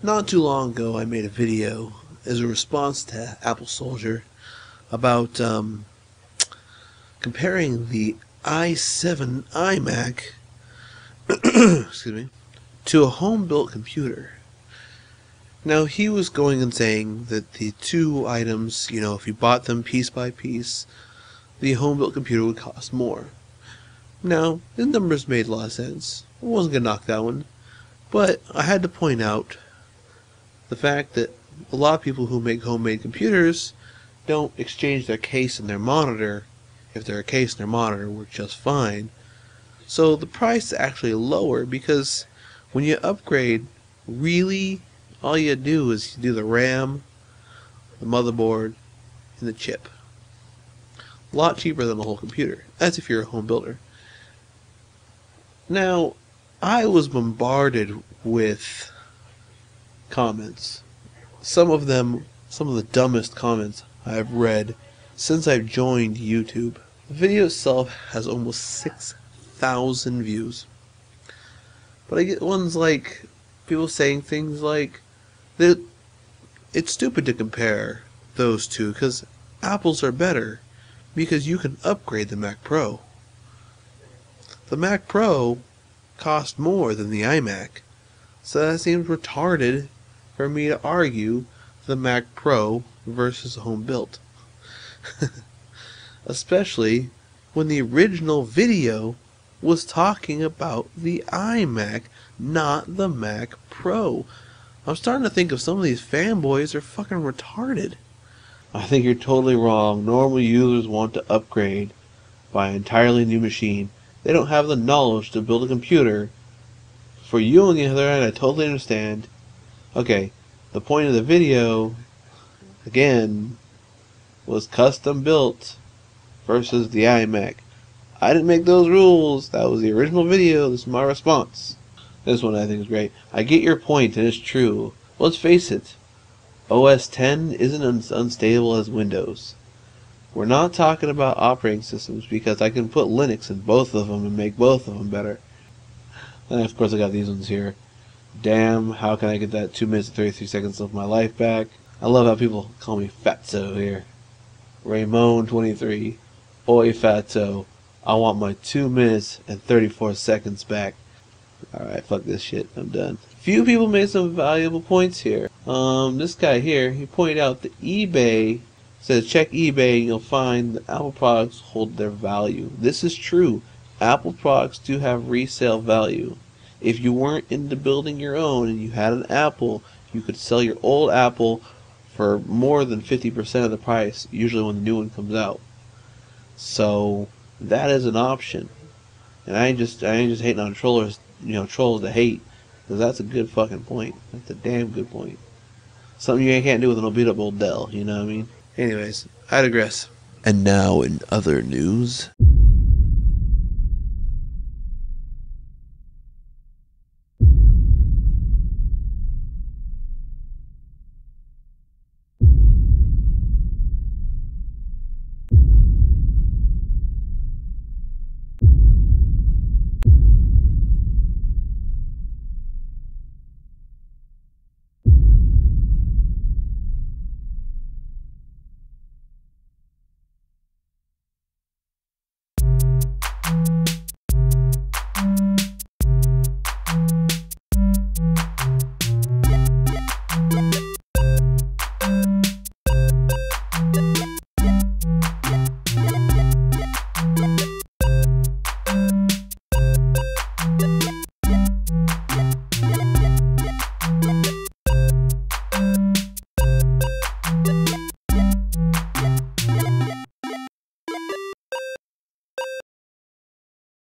Not too long ago, I made a video as a response to Apple Soldier about um, comparing the i7 iMac excuse me, to a home-built computer. Now, he was going and saying that the two items, you know, if you bought them piece by piece, the home-built computer would cost more. Now, the numbers made a lot of sense. I wasn't going to knock that one. But I had to point out the fact that a lot of people who make homemade computers don't exchange their case and their monitor if their case and their monitor work just fine. So the price is actually lower because when you upgrade, really all you do is you do the RAM, the motherboard, and the chip. A lot cheaper than the whole computer. That's if you're a home builder. Now, I was bombarded with comments. Some of them, some of the dumbest comments I've read since I've joined YouTube. The video itself has almost 6,000 views. But I get ones like people saying things like that it's stupid to compare those two because Apples are better because you can upgrade the Mac Pro. The Mac Pro cost more than the iMac, so that seems retarded for me to argue the Mac Pro versus home built. Especially when the original video was talking about the iMac, not the Mac Pro. I'm starting to think of some of these fanboys are fucking retarded. I think you're totally wrong. Normal users want to upgrade, by an entirely new machine. They don't have the knowledge to build a computer. For you on the other hand, I totally understand. Okay, the point of the video, again, was custom built versus the iMac. I didn't make those rules. That was the original video. This is my response. This one I think is great. I get your point, and it's true. Let's face it, OS 10 isn't as unstable as Windows. We're not talking about operating systems because I can put Linux in both of them and make both of them better. And of course, I got these ones here. Damn, how can I get that 2 minutes and 33 seconds of my life back? I love how people call me Fatso here. Raymond23. Oi, Fatso. I want my 2 minutes and 34 seconds back. Alright, fuck this shit. I'm done. Few people made some valuable points here. Um, this guy here, he pointed out the eBay says check eBay and you'll find that Apple products hold their value. This is true. Apple products do have resale value. If you weren't into building your own and you had an Apple, you could sell your old Apple for more than 50% of the price, usually when the new one comes out. So that is an option. And I ain't just I ain't just hating on trollers, you know, trolls to hate, because that's a good fucking point. That's a damn good point. Something you can't do with an old beat up old Dell, you know what I mean? Anyways, I digress. And now in other news,